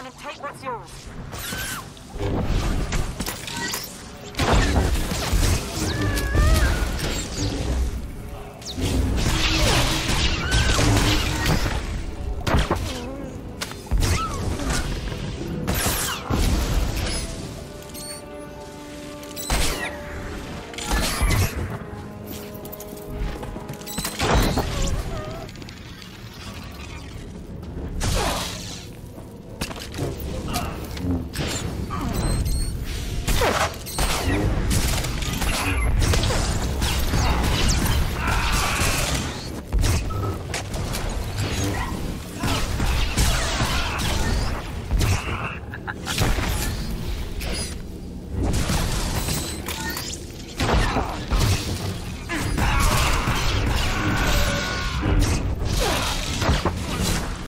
down and take what's yours. Ha ha ha!